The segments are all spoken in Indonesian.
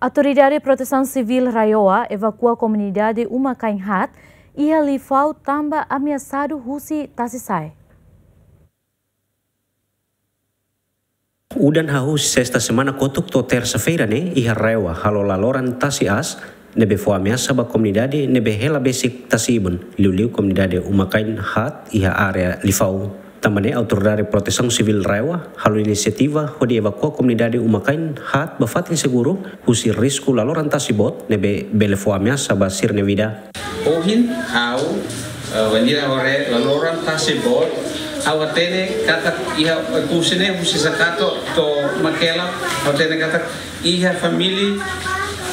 Autoridade de Proteção Civil Raioa evacua a comunidade Uma Cainhat e Alifau tamba ameaçado Rusi Tassisai. Udan hahus sexta semana kotuk to terça-feira né e Raioa halolaloran Tasias nebe fo ameaça ba comunidade nebe hela basic tasibun liu-liu comunidade Uma Cainhat e area Lifau. A Autoridade de Proteção Civil Raiwa, halo inisiativa de evacuar a comunidade Umakain hat bafatin seguro husi risco laloran tasibot nebe belefo ameaça ba sirne vida. Ohin hau wanira hore laloran tasibot awatene kata iha kusine husi sakato to makela awatene kata iha family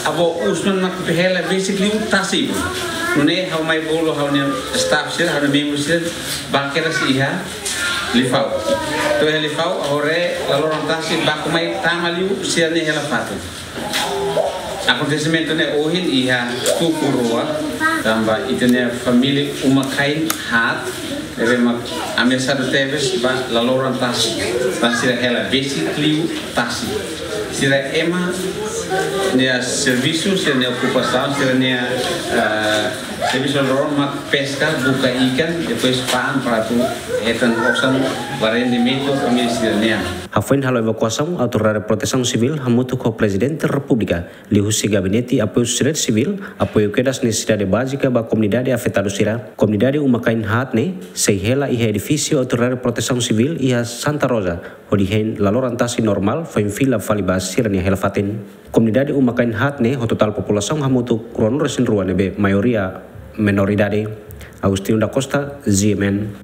abo usman mak behela basically tasibot Nune hau mai bolo hau ne staff sir hau ne membro sir bakera si iha lifau. To he lifau hore lalu orang tasi baku mai tamaliu sia ne hela patu. Acontecimento ne ohin iha tukurua tamba itene família uma kain hat Eve mak amesado teves ba lalu orang tasi. Tasi hela basically tasi. Sira ema nia serviço, se nia ocupação, se nia uh, serviço mak pesca, buka ikan, depois paan para tu etan osan rendimento família se nia. Hafuin halo evakuação, autoridade de proteção civil, hamutu ko presidente da república, lihusi gabinete apoio sociedade civil, apoio que das necessidades básicas ba comunidade afetada sira. Comunidade uma kain hat ne, de civil iha Santa Rosa, hodihen lalorantasi normal, foi fila faliba sira ni hela fatin. Comunidade uma kain hat ne, o total população hamutu kruanura sin rua nebe maioria menoridade. Agustinho da Costa, ZMN.